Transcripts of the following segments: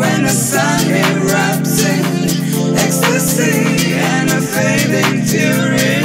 when the sun erupts in ecstasy and a fading tear is.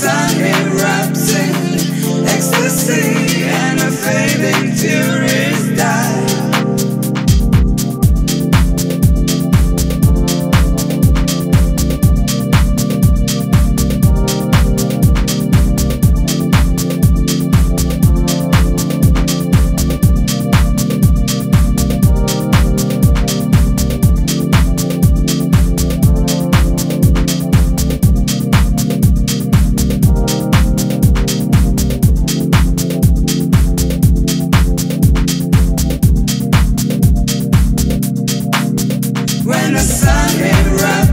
Sun erupts in ecstasy and a fading tourist die. In a sun hit rock.